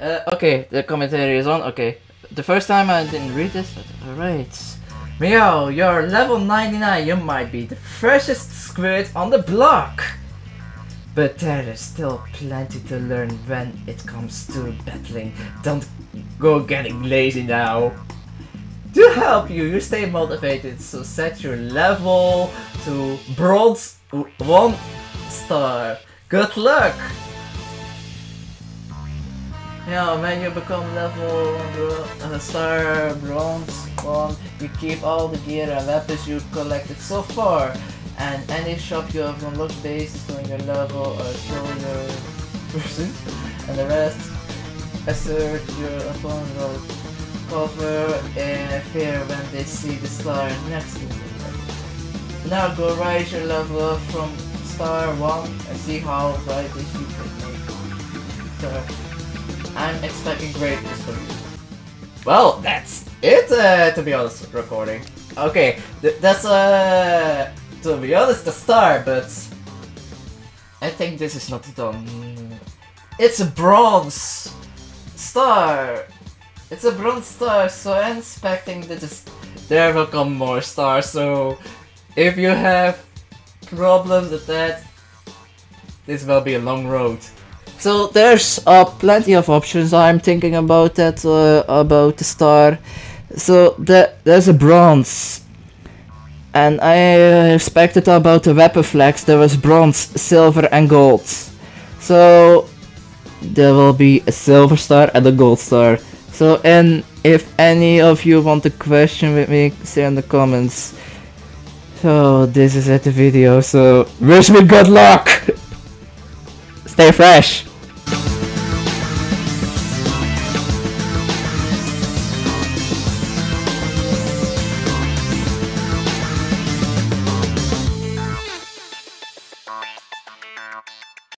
Uh, okay, the commentary is on. Okay, the first time I didn't read this, alright. Meow, you're level 99. You might be the freshest squid on the block. But there is still plenty to learn when it comes to battling. Don't go getting lazy now. To help you, you stay motivated, so set your level to bronze 1 star. Good luck! Yeah, when you become level uh, star bronze 1, you keep all the gear and weapons you collected so far. And any shop you have unlocked based on your level or show your person. And the rest, assert your opponent will cover in fear when they see the star next to you. Now go rise your level from star 1 and see how bright this you can. I'm expecting greatness from. Well, that's it, uh, to be honest, recording. Okay, th that's, uh, to be honest, the star, but I think this is not done. It's a bronze star. It's a bronze star, so I'm expecting that there will come more stars, so if you have problems with that, this will be a long road. So there's uh, plenty of options. I'm thinking about that uh, about the star. So the, there's a bronze, and I expected about the weapon flags. There was bronze, silver, and gold. So there will be a silver star and a gold star. So and if any of you want to question with me, say in the comments. So this is it the video. So wish me good luck. Stay fresh.